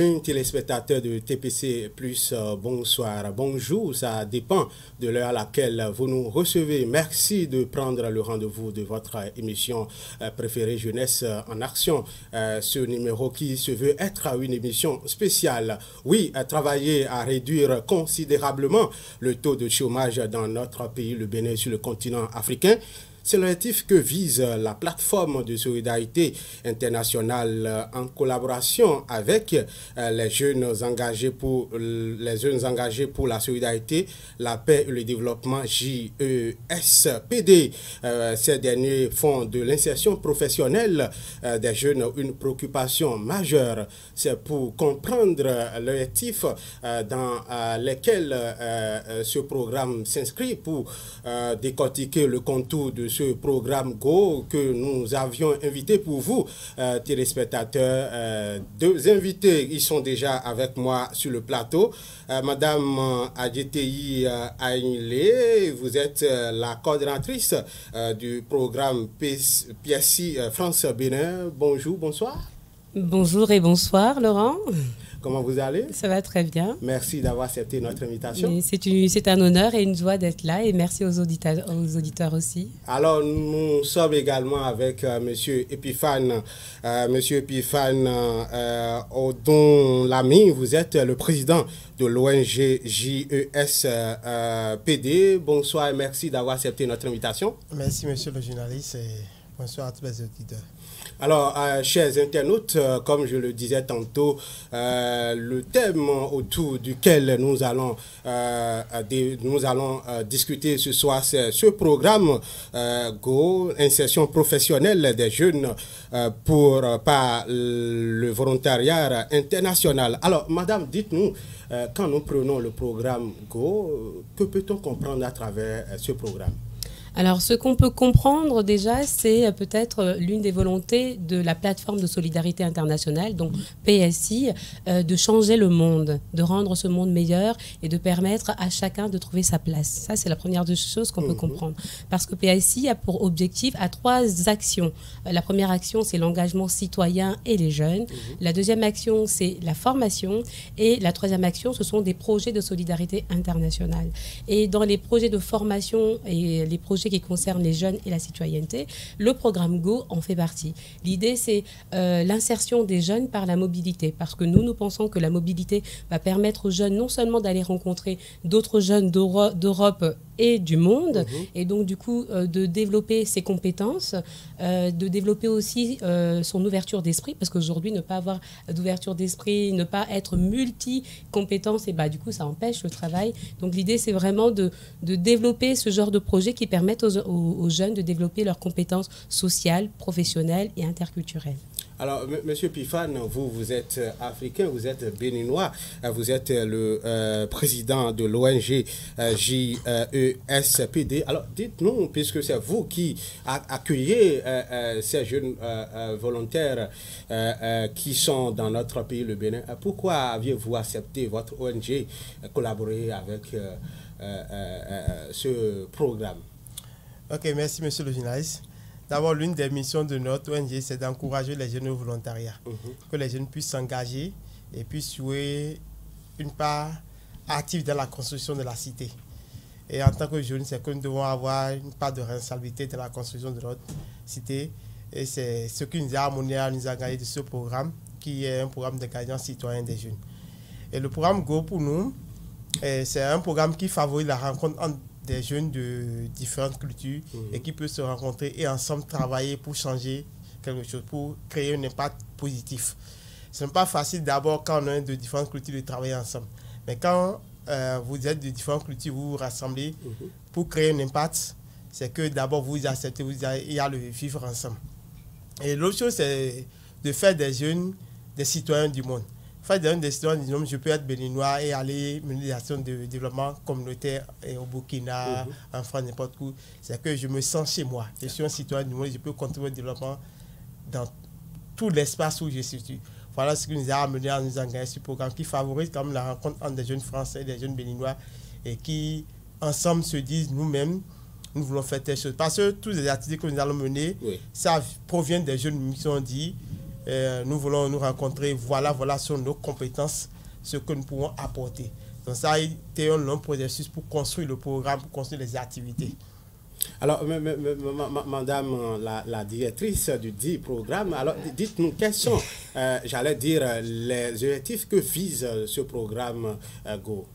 amis téléspectateurs de TPC euh, bonsoir, bonjour, ça dépend de l'heure à laquelle vous nous recevez. Merci de prendre le rendez-vous de votre émission euh, préférée Jeunesse en Action. Euh, ce numéro qui se veut être une émission spéciale. Oui, travailler à réduire considérablement le taux de chômage dans notre pays, le Bénin, sur le continent africain. C'est l'objectif que vise la plateforme de solidarité internationale en collaboration avec euh, les jeunes engagés pour les jeunes engagés pour la solidarité, la paix et le développement JESPD. Euh, ces derniers font de l'insertion professionnelle euh, des jeunes une préoccupation majeure. C'est pour comprendre l'objectif dans lequel ce programme s'inscrit pour décortiquer le contour de ce programme Go que nous avions invité pour vous, euh, téléspectateurs. Euh, deux invités, ils sont déjà avec moi sur le plateau. Euh, Madame Adjetei Aïnlé, vous êtes la coordinatrice du programme PSI France Bénin. Bonjour, bonsoir. Bonjour et bonsoir, Laurent. Comment vous allez? Ça va très bien. Merci d'avoir accepté notre invitation. C'est un honneur et une joie d'être là et merci aux auditeurs, aux auditeurs aussi. Alors, nous sommes également avec M. Euh, Monsieur Epiphane. Euh, Monsieur Epiphane euh, Odon Lamy, vous êtes le président de l'ONG JESPD. Bonsoir et merci d'avoir accepté notre invitation. Merci, Monsieur le journaliste, et bonsoir à tous les auditeurs. Alors, euh, chers internautes, euh, comme je le disais tantôt, euh, le thème autour duquel nous allons, nous allons discuter ce soir, c'est ce programme Go, insertion professionnelle des jeunes pour par le volontariat international. Alors, madame, dites-nous, quand nous prenons le programme Go, que peut-on comprendre à travers ce programme? Alors, ce qu'on peut comprendre déjà, c'est euh, peut-être euh, l'une des volontés de la plateforme de solidarité internationale, donc PSI, euh, de changer le monde, de rendre ce monde meilleur et de permettre à chacun de trouver sa place. Ça, c'est la première des choses qu'on peut mhm. comprendre. Parce que PSI a pour objectif à trois actions. La première action, c'est l'engagement citoyen et les jeunes. Mhm. La deuxième action, c'est la formation. Et la troisième action, ce sont des projets de solidarité internationale. Et dans les projets de formation et les projets qui concerne les jeunes et la citoyenneté. Le programme Go en fait partie. L'idée, c'est euh, l'insertion des jeunes par la mobilité, parce que nous, nous pensons que la mobilité va permettre aux jeunes non seulement d'aller rencontrer d'autres jeunes d'Europe et du monde, mhm. et donc du coup euh, de développer ses compétences, euh, de développer aussi son ouverture d'esprit, parce qu'aujourd'hui ne pas avoir d'ouverture d'esprit, ne pas être multi-compétences, et bah du coup ça empêche le travail. Donc l'idée c'est vraiment de, de développer ce genre de projet qui permet aux, jeunes de développer leurs compétences sociales, professionnelles et interculturelles. Alors, Monsieur Pifane, vous, vous êtes africain, vous êtes béninois, euh, vous êtes le euh, président de l'ONG euh, JESPD. Alors, dites-nous, puisque c'est vous qui accueillez ces jeunes volontaires qui sont dans notre pays, le Bénin, pourquoi aviez-vous accepté votre ONG collaborer avec ce programme? Ok, merci monsieur le. D'abord, l'une des missions de notre ONG, c'est d'encourager les jeunes au volontariat, mhm. que les jeunes puissent s'engager et puissent jouer une part active dans la construction de la cité. Et en tant que jeunes, c'est que nous devons avoir une part de responsabilité dans la construction de notre cité. Et c'est ce qui nous a amené à nous engager de ce programme, qui est un programme d'engagement citoyen des jeunes. Et le programme Go pour nous, eh, c'est un programme qui favorise la rencontre entre des jeunes de différentes cultures et qui peuvent se rencontrer et ensemble travailler pour changer quelque chose, pour créer un impact positif. Ce n'est pas facile d'abord quand on est de différentes cultures de travailler ensemble. Mais quand euh, vous êtes de différentes cultures, vous vous rassemblez pour créer un impact, c'est que d'abord vous acceptez, vous allez le vivre ensemble. Et l'autre chose, c'est de faire des jeunes des citoyens du monde faire des décisions, disons, je peux être béninois et aller mener des actions de développement communautaire au Burkina, mhm. en France, n'importe où. C'est que je me sens chez moi. Je suis un citoyen du monde, je peux contribuer au développement dans tout l'espace où je suis. Voilà ce qui nous a amené à nous engager ce programme qui favorise quand même la rencontre entre des jeunes Français et des jeunes béninois et qui, ensemble, se disent nous-mêmes, nous voulons faire telle chose. Parce que toutes les activités que nous allons mener, ça provient des jeunes qui sont dit nous voulons nous rencontrer, voilà, voilà sur nos compétences, ce que nous pouvons apporter. Donc ça a été un long processus pour construire le programme, pour construire les activités. Alors, madame la, directrice du dit programme, alors dites-nous quels sont, euh, j'allais dire, les objectifs que vise ce programme euh, Go?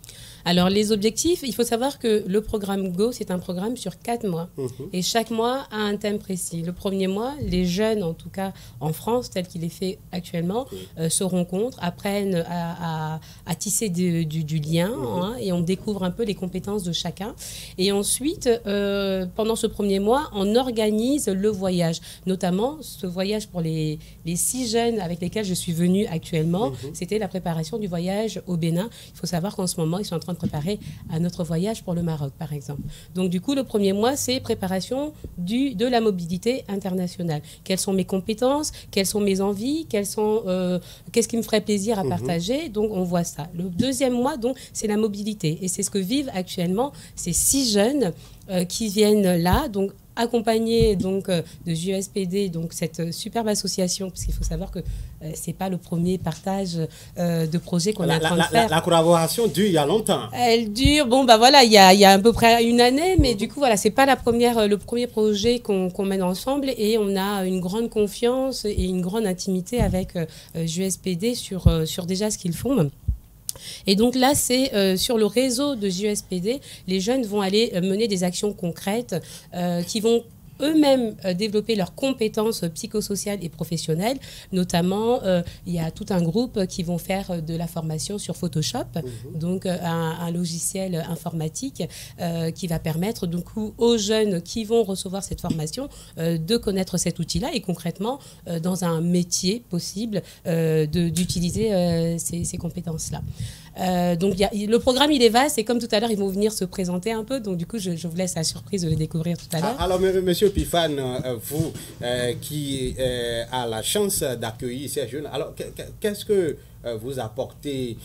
Alors, les objectifs, il faut savoir que le programme Go, c'est un programme sur quatre mois. Mhm. Et chaque mois a un thème précis. Le premier mois, les jeunes, en tout cas en France, tel qu'il est fait actuellement, euh, se rencontrent, apprennent à, tisser du, lien mhm. hein, et on découvre un peu les compétences de chacun. Et ensuite, euh, pendant ce premier mois, on organise le voyage. Notamment, ce voyage pour les, six jeunes avec lesquels je suis venue actuellement, mhm. c'était la préparation du voyage au Bénin. Il faut savoir qu'en ce moment, ils sont en train de préparer à notre voyage pour le Maroc, par exemple. Donc, du coup, le premier mois, c'est préparation du, de la mobilité internationale. Quelles sont mes compétences? Quelles sont mes envies? Quelles sont, euh, Qu'est-ce qui me ferait plaisir à mhm. partager? Donc, on voit ça. Le deuxième mois, donc, c'est la mobilité. Et c'est ce que vivent actuellement ces six jeunes euh, qui viennent là. Donc, accompagné donc euh, de JUSPD, donc cette superbe association, parce qu'il faut savoir que ce euh, c'est pas le premier partage euh, de projet qu'on est en train de faire. La, collaboration dure il y a longtemps. Elle dure, bon bah voilà, il y a, il y a à peu près une année, mais du coup voilà, c'est pas la première, le premier projet qu'on mène ensemble et on a une grande confiance et une grande intimité avec JUSPD sur, sur déjà ce qu'ils font. Et donc là, c'est euh, sur le réseau de JUSPD, les jeunes vont aller euh, mener des actions concrètes euh, qui vont eux-mêmes euh, développer leurs compétences psychosociales et professionnelles. Notamment, euh, il y a tout un groupe qui vont faire euh, de la formation sur Photoshop, mhm. donc un, logiciel informatique qui va permettre donc, aux jeunes qui vont recevoir cette formation de connaître cet outil-là et concrètement, dans un métier possible, d'utiliser ces, ces compétences-là. Euh, donc le programme il est vaste et comme tout à l'heure ils vont venir se présenter un peu donc du coup je, vous laisse la surprise de le découvrir tout à l'heure. Ah, alors monsieur Pifan, euh, vous euh, qui a la chance d'accueillir ces jeunes, alors qu'est-ce que vous apportez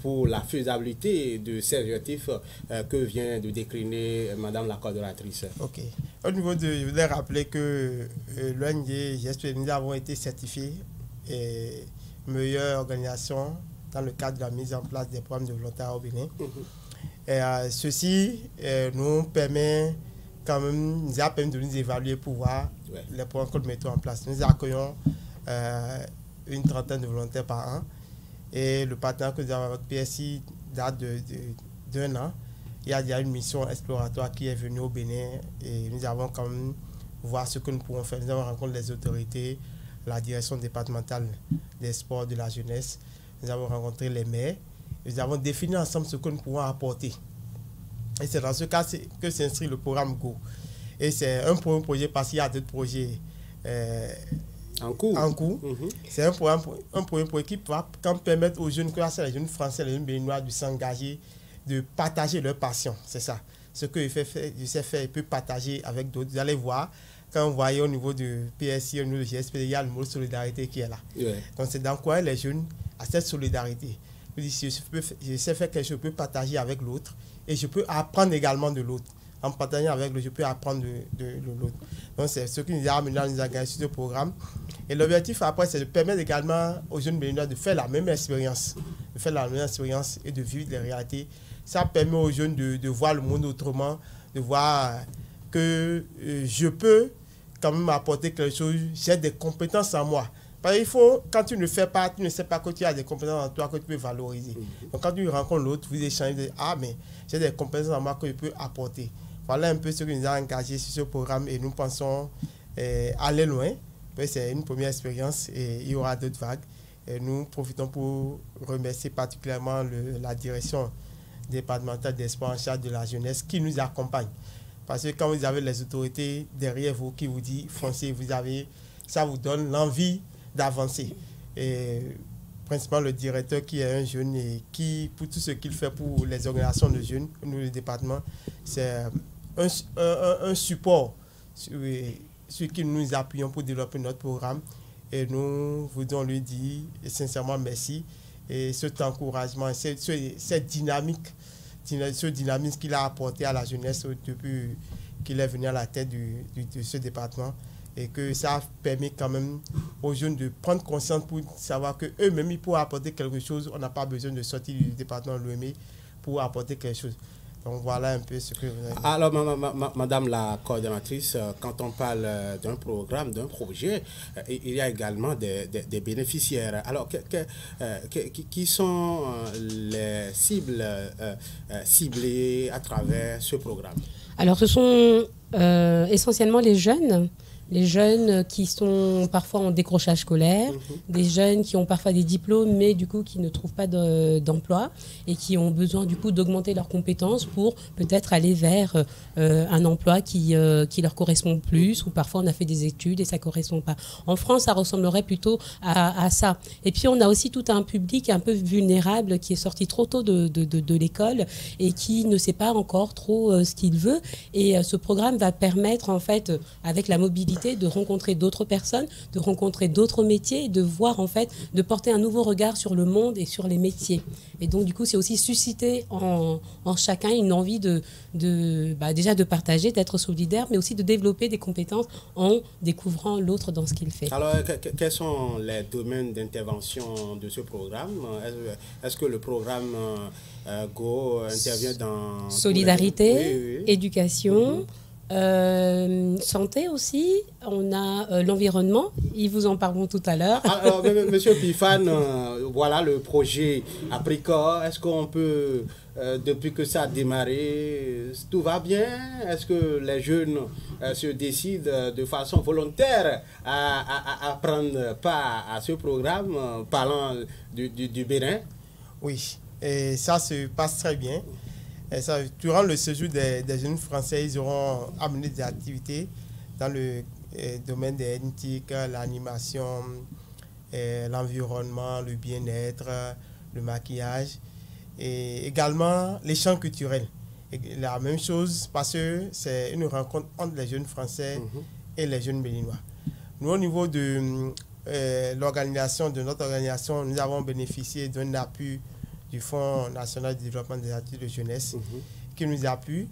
pour la faisabilité de ces objectifs que vient de décliner Madame la coordonnatrice? Ok. Au niveau de, je voudrais rappeler que l'ONG j'espère nous avons été certifiés meilleure organisation dans le cadre de la mise en place des programmes de volontariat au Bénin. Mhm. Et, euh, ceci euh, nous permet quand même, nous a permis de nous évaluer pour voir les programmes que nous mettons en place. Nous accueillons euh, une trentaine de volontaires par an et le partenariat que nous avons avec PSI date d'un de, an. Il y a déjà une mission exploratoire qui est venue au Bénin et nous avons quand même voir ce que nous pouvons faire. Nous avons rencontré les autorités, la direction départementale des sports de la jeunesse, nous avons rencontré les maires, nous avons défini ensemble ce que nous pouvons apporter. Et c'est dans ce cas que s'inscrit le programme Go. Et c'est un premier projet parce qu'il y a d'autres projets euh, en cours. En cours. Mhm. C'est un, programme, un premier projet qui va permettre aux jeunes, que les jeunes français, les jeunes béninois, de s'engager, de partager leur passion. C'est ça. Ce que je, fais, je sais faire, il peut partager avec d'autres. Vous allez voir, quand vous voyez au niveau du PSI, au niveau du GSP, il y a le mot solidarité qui est là. Donc c'est d'encourager les jeunes cette solidarité. Je, sais faire quelque chose, je peux partager avec l'autre et je peux apprendre également de l'autre. En partageant avec l'autre, je peux apprendre de, l'autre. Donc, c'est ce qui nous a amené à nous engager sur ce programme. Et l'objectif après, c'est de permettre également aux jeunes béninois de faire la même expérience, de faire la même expérience et de vivre les réalités. Ça permet aux jeunes de, voir le monde autrement, de voir que euh, je peux quand même apporter quelque chose, j'ai des compétences en moi. Parce qu'il faut, quand tu ne fais pas, tu ne sais pas que tu as des compétences en toi que tu peux valoriser. Mhm. Donc quand tu rencontres l'autre, vous échangez, ah mais j'ai des compétences en moi que je peux apporter. Voilà un peu ce qui nous a engagés sur ce programme et nous pensons eh, aller loin. C'est une première expérience et il y aura d'autres vagues. Et nous profitons pour remercier particulièrement la direction départementale d'espoir en charge de la jeunesse qui nous accompagne. Parce que quand vous avez les autorités derrière vous qui vous disent foncez, vous avez, ça vous donne l'envie d'avancer. Et principalement le directeur qui est un jeune et qui, pour tout ce qu'il fait pour les organisations de jeunes, nous, le département, c'est un, un, support sur, qui nous appuyons pour développer notre programme. Et nous voudons lui dire sincèrement merci. Et cet encouragement, cette, dynamique, ce dynamisme qu'il a apporté à la jeunesse depuis qu'il est venu à la tête de ce département, et que ça permet quand même aux jeunes de prendre conscience pour savoir que eux-mêmes ils peuvent apporter quelque chose. On n'a pas besoin de sortir du département de l'OME pour apporter quelque chose. Donc voilà un peu ce que vous avez Alors, Madame la coordonnatrice, euh, quand on parle euh, d'un programme, d'un projet, euh, il y a également des, bénéficiaires. Alors, qui sont les cibles ciblées à travers ce programme? Alors, ce sont essentiellement les jeunes les jeunes qui sont parfois en décrochage scolaire, mhm. des jeunes qui ont parfois des diplômes mais du coup qui ne trouvent pas d'emploi et qui ont besoin du coup d'augmenter leurs compétences pour peut-être aller vers euh, un emploi qui, euh, qui leur correspond plus ou parfois on a fait des études et ça correspond pas. En France, ça ressemblerait plutôt à, ça. Et puis on a aussi tout un public un peu vulnérable qui est sorti trop tôt de, de, de, l'école et qui ne sait pas encore trop euh, ce qu'il veut. Et ce programme va permettre en fait avec la mobilité de rencontrer d'autres personnes, de rencontrer d'autres métiers, de voir en fait, de porter un nouveau regard sur le monde et sur les métiers. Et donc du coup, c'est aussi susciter en, chacun une envie de, de bah, déjà de partager, d'être solidaire, mais aussi de développer des compétences en découvrant l'autre dans ce qu'il fait. Alors, quels sont les domaines d'intervention de ce programme? Est-ce que le programme euh, Go intervient dans... Solidarité, éducation. Mhm. Euh, santé aussi, on a euh, l'environnement, ils vous en parleront tout à l'heure. Ah, alors, monsieur Pifan, euh, voilà le projet a pris corps. Est-ce qu'on peut, depuis que ça a démarré, tout va bien? Est-ce que les jeunes se décident de façon volontaire à, prendre part à ce programme, parlant du, du, du Bénin? Oui, et ça se passe très bien durant le séjour des, jeunes Français, ils auront amené des activités dans le euh, domaine des NTIC, l'animation, euh, l'environnement, le bien-être, le maquillage et également les champs culturels. la même chose parce que c'est une rencontre entre les jeunes Français mhm. et les jeunes Béninois. Nous, au niveau de euh, l'organisation, de notre organisation, nous avons bénéficié d'un appui du Fonds national de développement des activités de jeunesse mhm. qui nous appuie.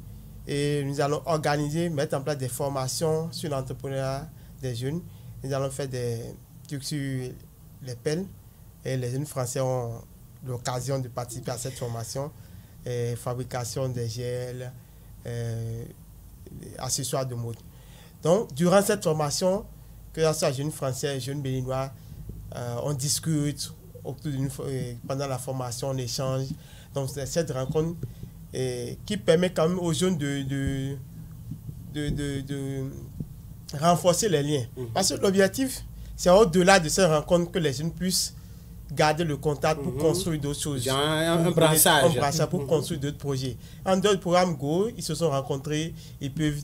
Et nous allons organiser, mettre en place des formations sur l'entrepreneuriat des jeunes. Nous allons faire des trucs sur les pelles. Et les jeunes Français ont l'occasion de participer à cette formation. Et fabrication des gels, euh, accessoires de mode. Donc, durant cette formation, que ce soit jeunes Français, jeunes Béninois, euh, on discute, pendant la formation, on échange. Donc, c'est cette rencontre qui permet quand même aux jeunes de, de, de, de, renforcer les liens. Mhm. Parce que l'objectif, c'est au-delà de cette rencontre que les jeunes puissent garder le contact pour mhm. construire d'autres choses. Un, un, brassage. Un brassage pour mhm. construire d'autres projets. En dehors du programme Go, ils se sont rencontrés, ils peuvent,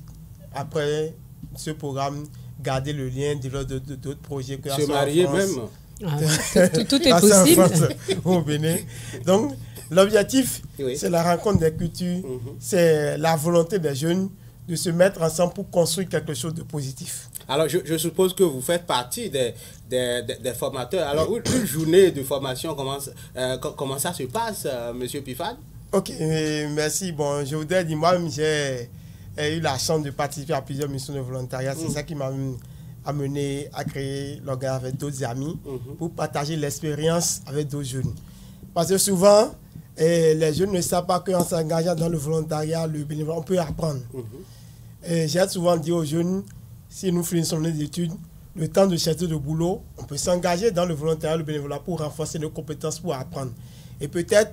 après ce programme, garder le lien, développer d'autres projets. Se marier même ah, tout, est possible. au Bénin. Donc, l'objectif, c'est la rencontre des cultures, mhm. c'est la volonté des jeunes de se mettre ensemble pour construire quelque chose de positif. Alors, je, suppose que vous faites partie des, des, des, formateurs. Alors, une journée de formation, comment, euh, comment ça se passe, euh, Monsieur Pifad Ok, merci. Bon, je voudrais dire, moi, j'ai eu la chance de participer à plusieurs missions de volontariat. C'est mm. ça qui m'a amené à créer l'organe avec d'autres amis mhm. pour partager l'expérience avec d'autres jeunes. Parce que souvent, eh, les jeunes ne savent pas qu'en s'engageant dans le volontariat, le bénévolat, on peut apprendre. Mhm. J'ai souvent dit aux jeunes, si nous finissons nos études, le temps de chercher de boulot, on peut s'engager dans le volontariat, le bénévolat pour renforcer nos compétences pour apprendre. Et peut-être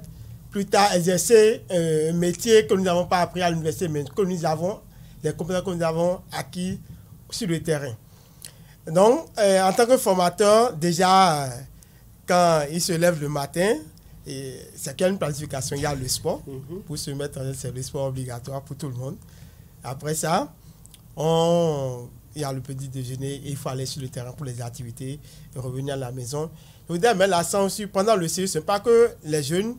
plus tard exercer un métier que nous n'avons pas appris à l'université, mais que nous avons, les compétences que nous avons acquis sur le terrain. Donc, euh, en tant que formateur, déjà, quand il se lève le matin, c'est une planification? Il y a le sport. Mhm. Pour se mettre en c'est le sport obligatoire pour tout le monde. Après ça, on, il y a le petit déjeuner et il faut aller sur le terrain pour les activités et revenir à la maison. Je voudrais mettre l'accent aussi, pendant le CE, ce n'est pas que les jeunes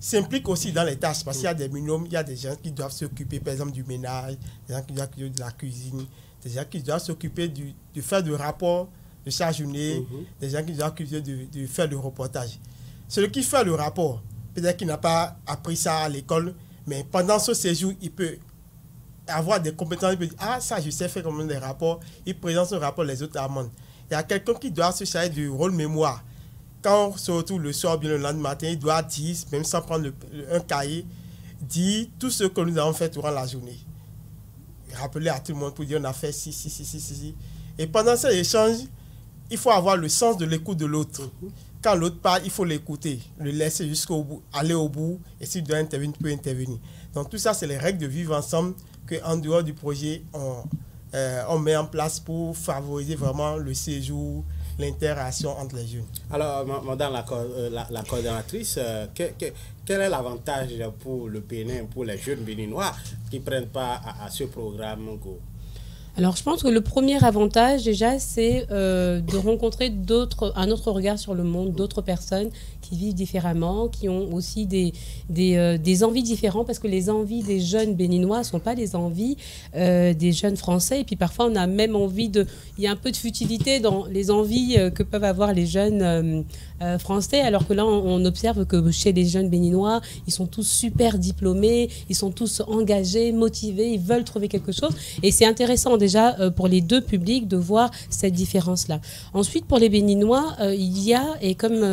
s'impliquent aussi dans les tâches parce qu'il y a des minimums, il y a des gens qui doivent s'occuper, par exemple, du ménage, des gens qui doivent s'occuper de la cuisine, des gens qui doivent s'occuper du, de faire du rapport de chaque journée, mhm. des gens qui doivent s'occuper de, de, faire le reportage. Celui qui fait le rapport, peut-être qu'il n'a pas appris ça à l'école, mais pendant ce séjour, il peut avoir des compétences, il peut dire, ah, ça, je sais faire comme des rapports. Il présente son rapport, les autres amendent. Il y a quelqu'un qui doit se charger du rôle mémoire. Quand surtout le soir, bien le lendemain matin, il doit dire, même sans prendre un cahier, dire tout ce que nous avons fait durant la journée. Rappeler à tout le monde pour dire, on a fait ci, ci, ci, ci, ci. Et pendant cet échange, il faut avoir le sens de l'écoute de l'autre. Quand l'autre parle, il faut l'écouter, le laisser jusqu'au bout, aller au bout, et s'il doit intervenir, il peut intervenir. Donc tout ça, c'est les règles de vivre ensemble qu'en dehors du projet, on, euh, on met en place pour favoriser vraiment le séjour, l'interaction entre les jeunes. Alors, Madame la, euh, la, coordonnatrice, euh, quel est l'avantage pour le Bénin, pour les jeunes béninois qui ne prennent pas à, ce programme alors, je pense que le premier avantage, déjà, c'est de rencontrer un autre regard sur le monde, d'autres personnes qui vivent différemment, qui ont aussi des, des, euh, envies différentes, parce que les envies des jeunes béninois ne sont pas les envies euh, des jeunes français. Et puis parfois, on a même envie de... Il y a un peu de futilité dans les envies euh, que peuvent avoir les jeunes français, alors que là, on, observe que chez les jeunes béninois, ils sont tous super diplômés, ils sont tous engagés, motivés, ils veulent trouver quelque chose. Et c'est intéressant déjà pour les deux publics de voir cette différence-là. Ensuite, pour les béninois, il y a, et comme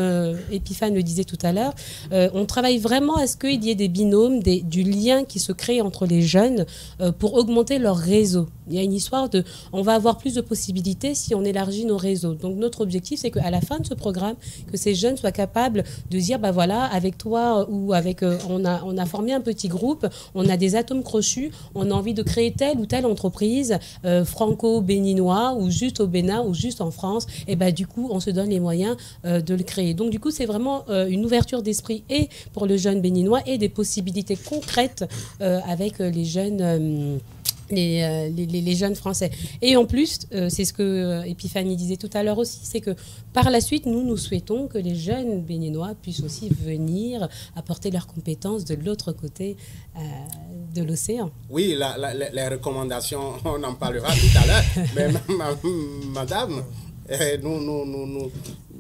Epiphane le disait tout à l'heure, euh, on travaille vraiment à ce qu'il y ait des binômes, du lien qui se crée entre les jeunes euh, pour augmenter leur réseau. Il y a une histoire de, on va avoir plus de possibilités si on élargit nos réseaux. Donc notre objectif, c'est qu'à la fin de ce programme, que ces jeunes soient capables de dire, bah voilà, avec toi euh, ou avec, on a formé un petit groupe, on a des atomes crochus, on a envie de créer telle ou telle entreprise franco-béninois ou juste au Bénin ou juste en France. Et bah du coup, on se donne les moyens de le créer. Donc du coup, c'est vraiment euh, une ouverture d'esprit et pour le jeune béninois et des possibilités concrètes euh, avec euh, les jeunes. Les, les, jeunes français. Et en plus, c'est ce que Epiphanie disait tout à l'heure aussi, c'est que par la suite, nous, nous souhaitons que les jeunes béninois puissent aussi venir apporter leurs compétences de l'autre côté de l'océan. Oui, les recommandations, on en parlera tout à l'heure, mais madame, nous, nous, nous,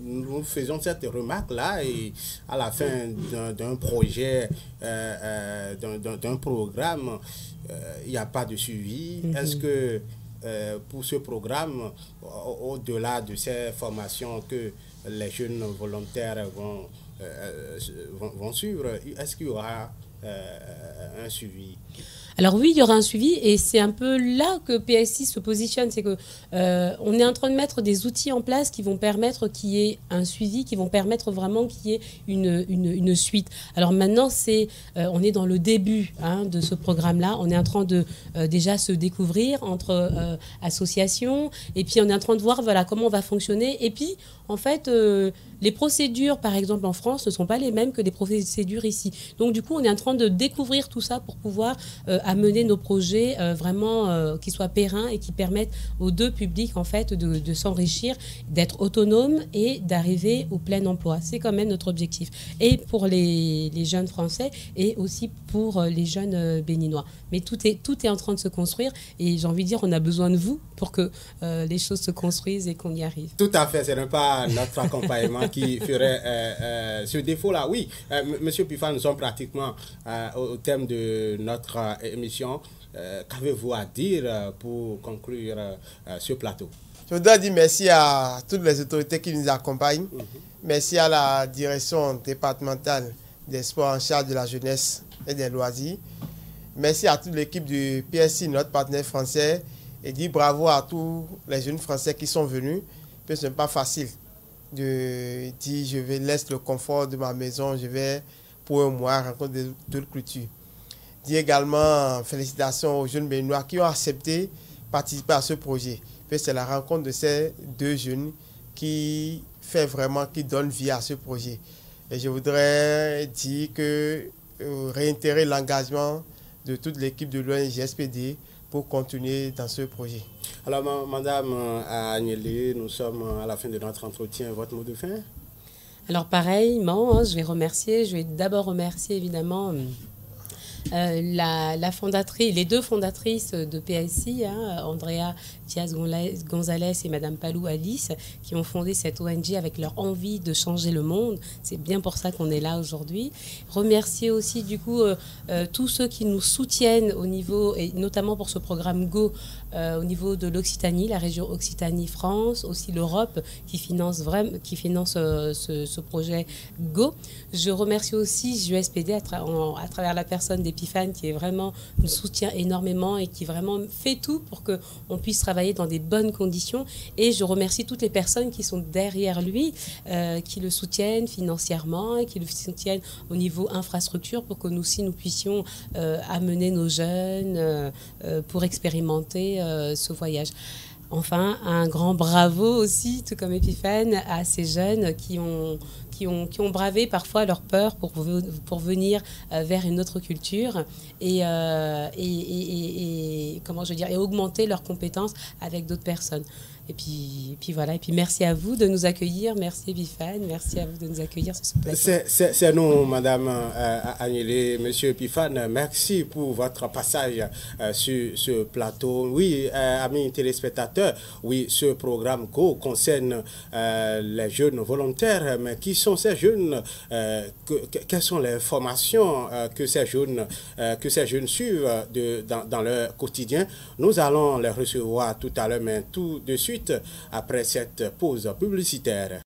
nous, faisons cette remarque-là et à la fin d'un projet, euh, euh, d'un programme, euh, il n'y a pas de suivi. Mm-hmm. Est-ce que pour ce programme, au-delà de ces formations que les jeunes volontaires vont, vont, vont suivre, est-ce qu'il y aura un suivi? Alors oui, il y aura un suivi et c'est un peu là que PSI se positionne, c'est que euh, on est en train de mettre des outils en place qui vont permettre qu'il y ait un suivi, qui vont permettre vraiment qu'il y ait une, une, suite. Alors maintenant, c'est euh, on est dans le début hein, de ce programme-là. On est en train de euh, déjà se découvrir entre associations et puis on est en train de voir voilà comment on va fonctionner et puis en fait les procédures, par exemple, en France, ne sont pas les mêmes que les procédures ici. Donc, du coup, on est en train de découvrir tout ça pour pouvoir amener nos projets euh, vraiment euh, qui soient pérennes et qui permettent aux deux publics, en fait, de, s'enrichir, d'être autonomes et d'arriver au plein emploi. C'est quand même notre objectif. Et pour les, jeunes Français et aussi pour les jeunes béninois. Mais tout est, tout est en train de se construire et j'ai envie de dire, on a besoin de vous pour que les choses se construisent et qu'on y arrive. Tout à fait. Ce n'est pas notre accompagnement qui ferait euh, euh, ce défaut-là. Oui, euh, Monsieur Pifan, nous sommes pratiquement au thème de notre émission. Qu'avez-vous à dire pour conclure ce plateau? Je voudrais dire merci à toutes les autorités qui nous accompagnent. Mhm. Merci à la direction départementale des sports en charge de la jeunesse et des loisirs. Merci à toute l'équipe du PSI, notre partenaire français, et dire bravo à tous les jeunes Français qui sont venus, parce que ce n'est pas facile de dire je vais laisser le confort de ma maison, je vais pour un mois rencontrer d'autres cultures. Dis également félicitations aux jeunes béninois qui ont accepté participer à ce projet. C'est la rencontre de ces deux jeunes qui fait vraiment, qui donne vie à ce projet. Et je voudrais dire que euh, réitérer l'engagement de toute l'équipe de l'ONG SPD pour continuer dans ce projet. Alors, Madame euh, Agnelé, nous sommes à la fin de notre entretien. Votre mot de fin? Alors, pareillement, hein, je vais remercier, je vais d'abord remercier évidemment la, la, fondatrice, les deux fondatrices de PSI, hein, Andrea Diaz Gonzalez et Madame Palou Alice, qui ont fondé cette ONG avec leur envie de changer le monde. C'est bien pour ça qu'on est là aujourd'hui. Remercier aussi du coup tous ceux qui nous soutiennent au niveau, et notamment pour ce programme Go, au niveau de l'Occitanie, la région Occitanie-France, aussi l'Europe qui finance, vraiment, qui finance ce, ce, projet Go. Je remercie aussi JUSPD à, à travers la personne d'Epiphane qui est vraiment nous soutient énormément et qui vraiment fait tout pour qu'on puisse travailler dans des bonnes conditions. Et je remercie toutes les personnes qui sont derrière lui, euh, qui le soutiennent financièrement et qui le soutiennent au niveau infrastructure pour que nous aussi nous puissions euh, amener nos jeunes euh, pour expérimenter ce voyage. Enfin, un grand bravo aussi, tout comme Epiphane, à ces jeunes qui ont, qui ont, qui ont bravé parfois leur peur pour, pour venir euh, vers une autre culture euh, et, et, comment je veux dire, et augmenter leurs compétences avec d'autres personnes. Et puis, puis voilà. Et puis merci à vous de nous accueillir. Merci Bifane. Merci à vous de nous accueillir sur ce plateau. C'est nous, Madame euh, Agnelé, Monsieur Bifane. Merci pour votre passage euh, sur ce plateau. Oui, amis téléspectateurs, oui, ce programme Go concerne les jeunes volontaires. Mais qui sont ces jeunes que, Quelles sont les formations que ces jeunes que ces jeunes suivent dans, dans leur quotidien Nous allons les recevoir tout à l'heure, mais tout de suite après cette pause publicitaire.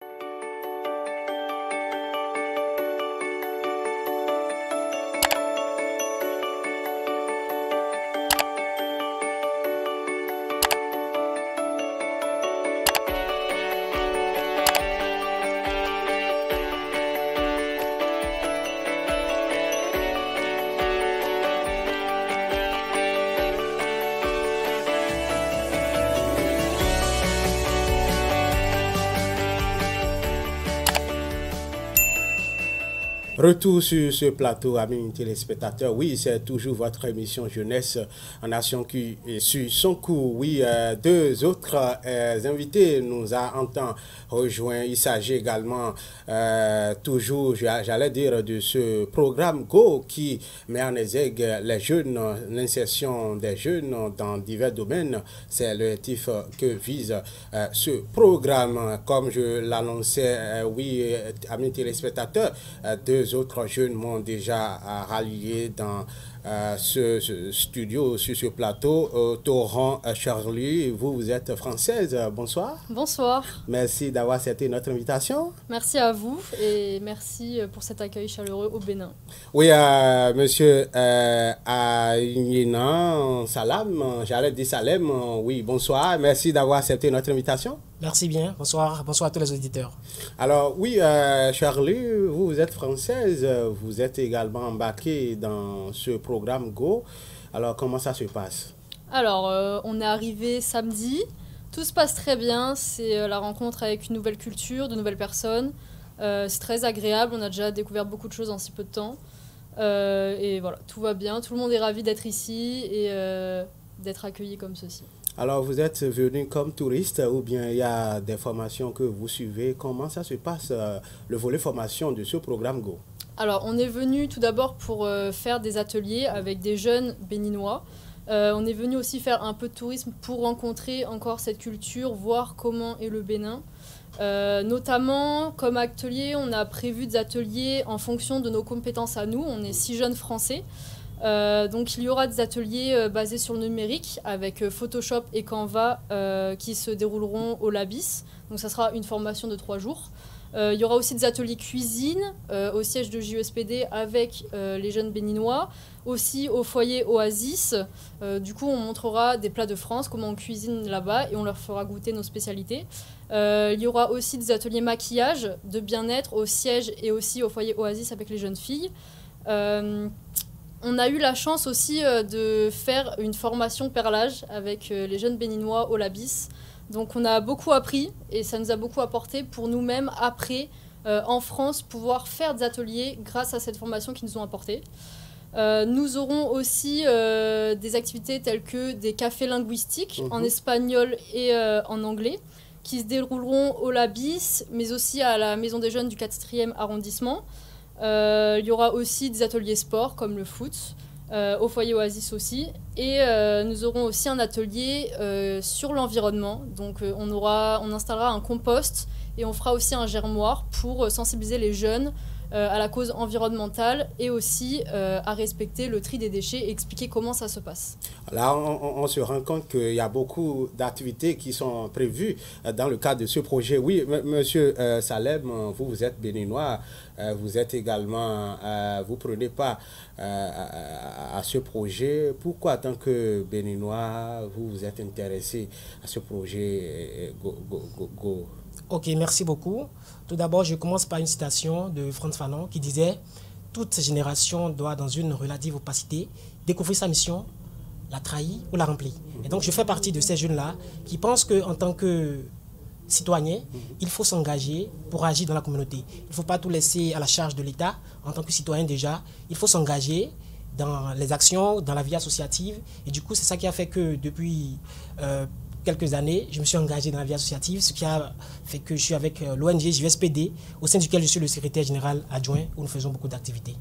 Retour sur ce plateau, amis téléspectateurs. Oui, c'est toujours votre émission Jeunesse en Nation qui suit son cours. Oui, euh, deux autres euh, invités nous a entend rejoint. Il s'agit également euh, toujours, j'allais dire, de ce programme Go qui met en exergue les jeunes, l'insertion des jeunes dans divers domaines. C'est motif que vise ce programme. Comme je l'annonçais, oui, amis téléspectateurs, deux autres jeunes m'ont déjà rallié dans euh, ce, studio, sur ce plateau. Euh, Torrent euh, Charlie, vous, vous êtes française. Bonsoir. Bonsoir. Merci d'avoir accepté notre invitation. Merci à vous et merci pour cet accueil chaleureux au Bénin. Oui, monsieur euh, Salam, j'allais dire Salem. Oui, bonsoir. Merci d'avoir accepté notre invitation. Merci bien. Bonsoir. Bonsoir à tous les auditeurs. Alors, oui, Charlie, vous, êtes française. Vous êtes également embarqué dans ce programme Go. Alors, comment ça se passe? Alors, euh, on est arrivé samedi. Tout se passe très bien. C'est euh, la rencontre avec une nouvelle culture, de nouvelles personnes. Euh, c'est très agréable. On a déjà découvert beaucoup de choses en si peu de temps. et voilà, tout va bien. Tout le monde est ravi d'être ici et d'être accueilli comme ceci. Alors, vous êtes venu comme touriste ou bien il y a des formations que vous suivez? Comment ça se passe, le volet formation de ce programme Go? Alors, on est venu tout d'abord pour euh, faire des ateliers avec des jeunes béninois. Euh, on est venu aussi faire un peu de tourisme pour rencontrer encore cette culture, voir comment est le Bénin. Euh, notamment, comme atelier, on a prévu des ateliers en fonction de nos compétences à nous. On est six jeunes français. Donc il y aura des ateliers basés sur le numérique avec Photoshop et Canva qui se dérouleront au Labis. Donc ça sera une formation de trois jours. Euh, il y aura aussi des ateliers cuisine euh, au siège de JUSPD avec euh, les jeunes béninois. Aussi au foyer Oasis. du coup, on montrera des plats de France, comment on cuisine là-bas et on leur fera goûter nos spécialités. il y aura aussi des ateliers maquillage, de bien-être au siège et aussi au foyer Oasis avec les jeunes filles. On a eu la chance aussi de faire une formation perlage avec les jeunes béninois au Labis. Donc on a beaucoup appris et ça nous a beaucoup apporté pour nous-mêmes après euh, en France pouvoir faire des ateliers grâce à cette formation qu'ils nous ont apporté. Euh, nous aurons aussi euh, des activités telles que des cafés linguistiques en mhm. espagnol et en anglais qui se dérouleront au Labis, mais aussi à la Maison des Jeunes du 4e arrondissement. Il y aura aussi des ateliers sport comme le foot. au foyer Oasis aussi. Et nous aurons aussi un atelier sur l'environnement. Donc on, aura, on installera un compost et on fera aussi un germoir pour sensibiliser les jeunes euh, à la cause environnementale et aussi euh, à respecter le tri des déchets et expliquer comment ça se passe. Là, on, se rend compte qu'il y a beaucoup d'activités qui sont prévues euh, dans le cadre de ce projet. Oui, monsieur Salem, vous, vous êtes béninois, vous êtes également, vous prenez pas à, ce projet. Pourquoi, en tant que béninois, vous vous êtes intéressé à ce projet go, Ok, merci beaucoup. Tout d'abord, je commence par une citation de Franz Fanon qui disait Toute génération doit, dans une relative opacité, découvrir sa mission, la trahir ou la remplir. Et donc, je fais partie de ces jeunes-là qui pensent qu'en tant que citoyen, il faut s'engager pour agir dans la communauté. Il ne faut pas tout laisser à la charge de l'État. En tant que citoyen déjà, il faut s'engager dans les actions, dans la vie associative. Et du coup, c'est ça qui a fait que depuis euh, quelques années, je me suis engagé dans la vie associative, ce qui a fait que je suis avec euh, l'ONG JSPD, au sein duquel je suis le secrétaire général adjoint, où nous faisons beaucoup d'activités.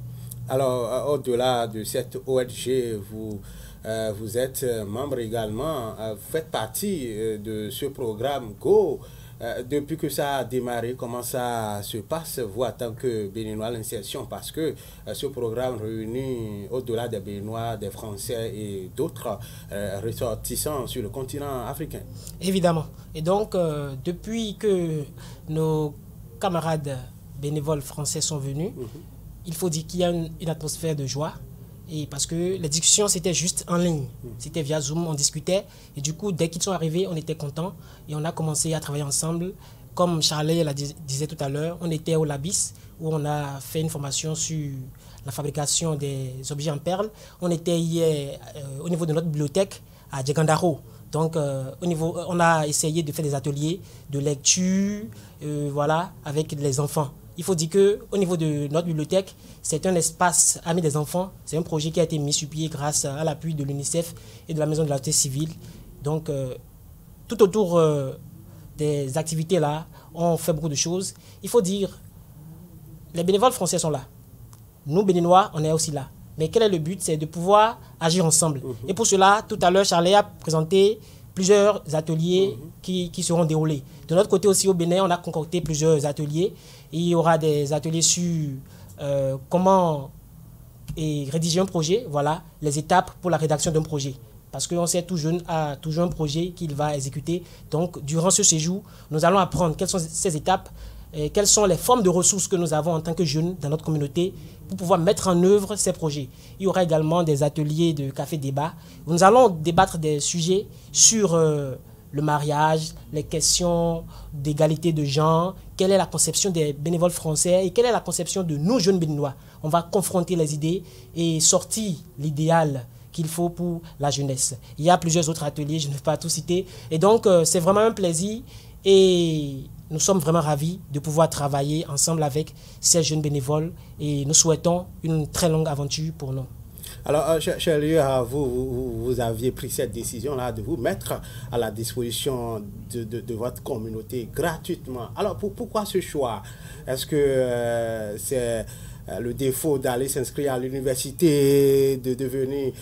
Alors, euh, au-delà de cette ONG, vous, euh, vous êtes membre également, vous faites partie de ce programme GO, euh, depuis que ça a démarré, comment ça se passe, vous, en tant que Béninois, l'insertion? Parce que euh, ce programme réunit, au-delà des Béninois, des Français et d'autres euh, ressortissants sur le continent africain. Évidemment. Et donc, depuis que nos camarades bénévoles français sont venus, mhm. il faut dire qu'il y a une atmosphère de joie et parce que les discussions, c'était juste en ligne. C'était via Zoom, on discutait. Et du coup, dès qu'ils sont arrivés, on était contents. Et on a commencé à travailler ensemble. Comme Charlie la disait tout à l'heure, on était au Labis, où on a fait une formation sur la fabrication des objets en perles. On était hier euh, au niveau de notre bibliothèque à Djegandaro. Donc, euh, au niveau, on a essayé de faire des ateliers de lecture, euh, voilà, avec les enfants. Il faut dire qu'au niveau de notre bibliothèque, c'est un espace ami des enfants. C'est un projet qui a été mis sur pied grâce à l'appui de l'UNICEF et de la Maison de la civile. Donc, euh, tout autour euh, des activités là, on fait beaucoup de choses. Il faut dire, les bénévoles français sont là. Nous, béninois, on est aussi là. Mais quel est le but? C'est de pouvoir agir ensemble. Mhm. Et pour cela, tout à l'heure, Charlie a présenté plusieurs ateliers mhm. qui, qui, seront déroulés. De notre côté aussi au Bénin, on a concocté plusieurs ateliers. Il y aura des ateliers sur euh, comment et rédiger un projet, voilà, les étapes pour la rédaction d'un projet. Parce qu'on sait tout jeune a toujours un projet qu'il va exécuter. Donc, durant ce séjour, nous allons apprendre quelles sont ces étapes, et quelles sont les formes de ressources que nous avons en tant que jeunes dans notre communauté pour pouvoir mettre en œuvre ces projets. Il y aura également des ateliers de café-débat où nous allons débattre des sujets sur euh, le mariage, les questions d'égalité de genre, quelle est la conception des bénévoles français et quelle est la conception de nos jeunes béninois. On va confronter les idées et sortir l'idéal qu'il faut pour la jeunesse. Il y a plusieurs autres ateliers, je ne vais pas tout citer. Et donc, euh, c'est vraiment un plaisir et nous sommes vraiment ravis de pouvoir travailler ensemble avec ces jeunes bénévoles et nous souhaitons une très longue aventure pour nous. Alors, euh, cher lieu, vous, vous, aviez pris cette décision-là de vous mettre à la disposition de, votre communauté gratuitement. Alors, pourquoi ce choix? Est-ce que euh, c'est euh, le défaut d'aller s'inscrire à l'université, de devenir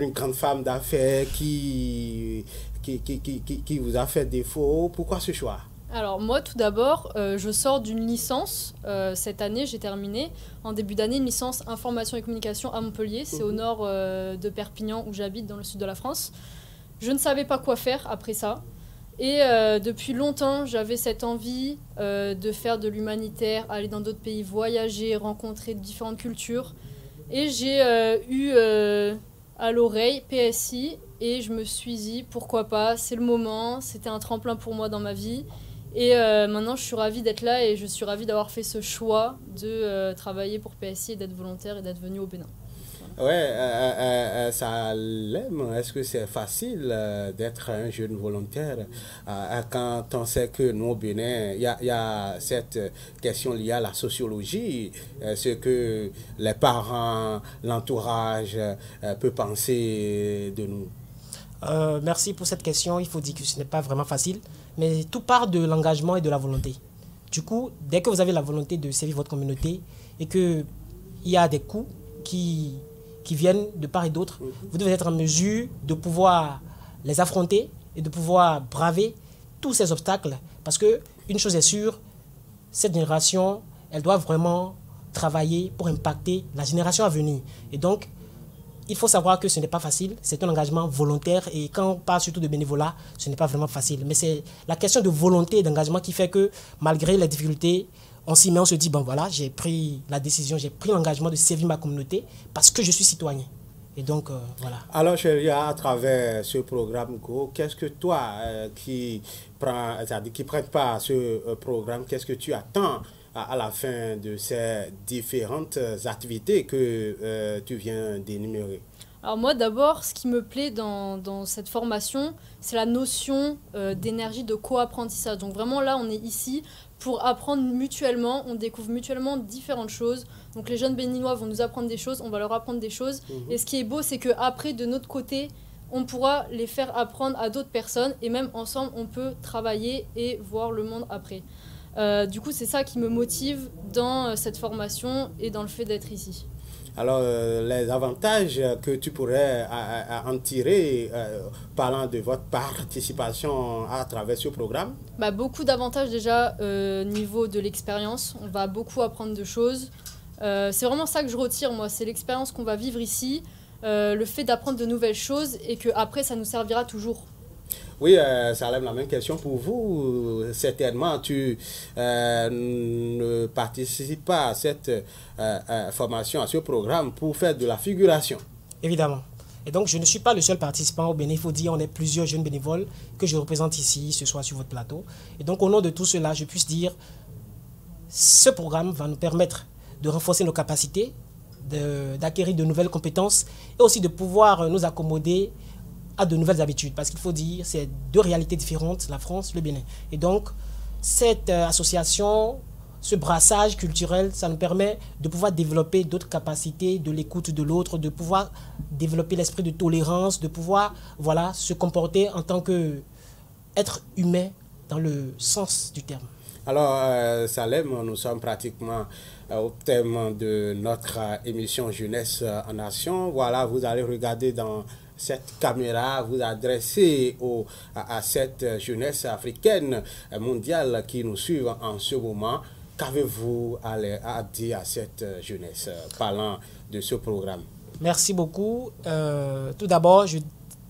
une grande femme d'affaires qui qui, qui, qui, qui, vous a fait défaut? Pourquoi ce choix? Alors moi tout d'abord, euh, je sors d'une licence. Euh, cette année, j'ai terminé en début d'année une licence information et communication à Montpellier. C'est au mhm. nord euh, de Perpignan où j'habite dans le sud de la France. Je ne savais pas quoi faire après ça. Et depuis longtemps, j'avais cette envie de faire de l'humanitaire, aller dans d'autres pays, voyager, rencontrer différentes cultures. Et j'ai eu à l'oreille PSI et je me suis dit pourquoi pas, c'est le moment, c'était un tremplin pour moi dans ma vie. Et euh, maintenant, je suis ravie d'être là et je suis ravie d'avoir fait ce choix de euh, travailler pour PSI et d'être volontaire et d'être venue au Bénin. Ouais, euh, ça l'aime. Est-ce que c'est facile d'être un jeune volontaire? Quand on sait que nous, au Bénin, il y y a, cette question liée à la sociologie, ce que les parents, l'entourage peut penser de nous Merci pour cette question. Il faut dire que ce n'est pas vraiment facile. Mais tout part de l'engagement et de la volonté. Du coup, dès que vous avez la volonté de servir votre communauté et qu'il y a des coûts qui, qui viennent de part et d'autre, vous devez être en mesure de pouvoir les affronter et de pouvoir braver tous ces obstacles. Parce que une chose est sûre, cette génération, elle doit vraiment travailler pour impacter la génération à venir. Et donc, il faut savoir que ce n'est pas facile, c'est un engagement volontaire et quand on parle surtout de bénévolat, ce n'est pas vraiment facile. Mais c'est la question de volonté et d'engagement qui fait que malgré les difficultés, on s'y met, on se dit, bon voilà, j'ai pris la décision, j'ai pris l'engagement de servir ma communauté parce que je suis citoyen. Et donc, euh, voilà. Alors, chérie, à travers ce programme Go, qu'est-ce que toi, euh, qui prends, qui prends pas à ce euh, programme, qu'est-ce que tu attends à, la fin de ces différentes activités que tu viens d'énumérer alors moi d'abord, ce qui me plaît dans, dans cette formation, c'est la notion d'énergie de co-apprentissage. Donc vraiment là, on est ici pour apprendre mutuellement. On découvre mutuellement différentes choses. Donc les jeunes béninois vont nous apprendre des choses, on va leur apprendre des choses. Mhm. Et ce qui est beau, c'est qu'après, de notre côté, on pourra les faire apprendre à d'autres personnes et même ensemble, on peut travailler et voir le monde après. Euh, du coup, c'est ça qui me motive dans euh, cette formation et dans le fait d'être ici. Alors, euh, les avantages que tu pourrais en tirer euh, parlant de votre participation à travers ce programme? Bah, Beaucoup d'avantages déjà euh, niveau de l'expérience. On va beaucoup apprendre de choses. c'est vraiment ça que je retire, moi. C'est l'expérience qu'on va vivre ici, le fait d'apprendre de nouvelles choses et qu'après, ça nous servira toujours. Oui, euh, ça lève la même question pour vous. Certainement, tu euh, ne participes pas à cette euh, formation, à ce programme pour faire de la figuration. Évidemment. Et donc, je ne suis pas le seul participant au bénéfice. on est plusieurs jeunes bénévoles que je représente ici, ce soir sur votre plateau. Et donc, au nom de tout cela, je puisse dire, ce programme va nous permettre de renforcer nos capacités, d'acquérir de nouvelles compétences et aussi de pouvoir nous accommoder à de nouvelles habitudes. Parce qu'il faut dire, c'est deux réalités différentes, la France, le Bénin. Et donc, cette euh, association, ce brassage culturel, ça nous permet de pouvoir développer d'autres capacités, de l'écoute de l'autre, de pouvoir développer l'esprit de tolérance, de pouvoir voilà, se comporter en tant que être humain dans le sens du terme. Alors, euh, Salem, nous sommes pratiquement euh, au thème de notre émission Jeunesse en Nation. Voilà, vous allez regarder dans cette caméra vous adressez au, à, cette jeunesse africaine mondiale qui nous suit en ce moment. Qu'avez-vous à, dire à cette jeunesse parlant de ce programme? Merci beaucoup. Euh, tout d'abord, je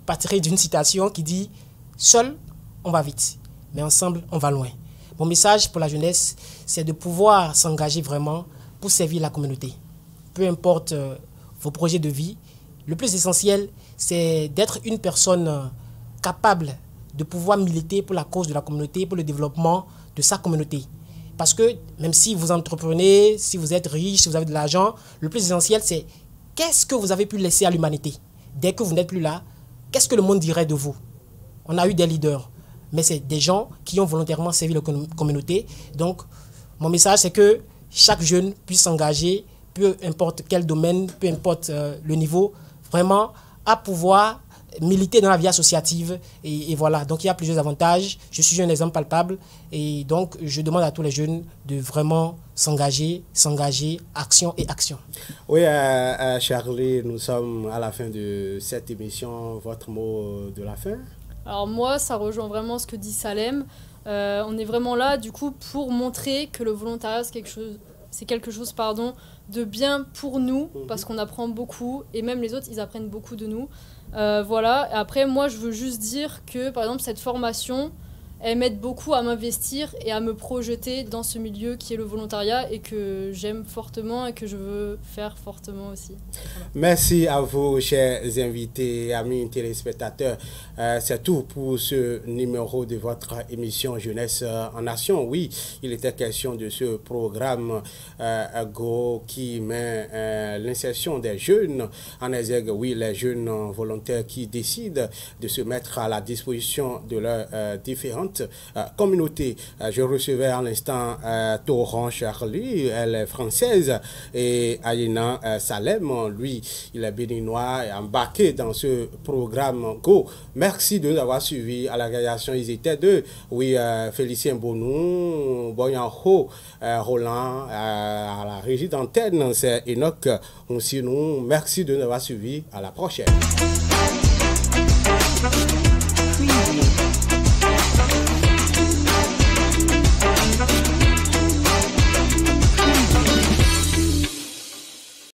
partirai d'une citation qui dit Seul, on va vite, mais ensemble, on va loin. Mon message pour la jeunesse, c'est de pouvoir s'engager vraiment pour servir la communauté. Peu importe euh, vos projets de vie, le plus essentiel, c'est d'être une personne euh, capable de pouvoir militer pour la cause de la communauté, pour le développement de sa communauté. Parce que même si vous entreprenez, si vous êtes riche, si vous avez de l'argent, le plus essentiel, c'est qu'est-ce que vous avez pu laisser à l'humanité? Dès que vous n'êtes plus là, qu'est-ce que le monde dirait de vous? On a eu des leaders, mais c'est des gens qui ont volontairement servi la communauté. Donc, mon message, c'est que chaque jeune puisse s'engager, peu importe quel domaine, peu importe euh, le niveau, vraiment à pouvoir militer dans la vie associative. Et, voilà, donc il y a plusieurs avantages. Je suis un exemple palpable. Et donc, je demande à tous les jeunes de vraiment s'engager, s'engager, action et action. Oui, euh, euh, Charlie, nous sommes à la fin de cette émission. Votre mot de la fin? Alors moi, ça rejoint vraiment ce que dit Salem. Euh, on est vraiment là, du coup, pour montrer que le volontariat, c'est quelque chose, c'est quelque chose pardon, de bien pour nous, mhm. parce qu'on apprend beaucoup, et même les autres, ils apprennent beaucoup de nous. Euh, voilà, après, moi, je veux juste dire que, par exemple, cette formation, elles m'aident beaucoup à m'investir et à me projeter dans ce milieu qui est le volontariat et que j'aime fortement et que je veux faire fortement aussi. Merci à vous, chers invités, amis téléspectateurs. Euh, c'est tout pour ce numéro de votre émission Jeunesse en Nation. Oui, il était question de ce programme euh, Go qui met euh, l'insertion des jeunes en exergue. Oui, les jeunes volontaires qui décident de se mettre à la disposition de leurs différents différentes communautés. je recevais à l'instant Torrent Charlie, elle est française, et Aïna Salem, lui, il est béninois, embarqué dans ce programme Go. Merci de nous avoir suivis à la réalisation. Ils étaient deux. Oui, Félicien Bonou, Boyan Ho, Roland, à la régie d'antenne, c'est Enoch. Sinon, merci de nous avoir suivis. À la prochaine.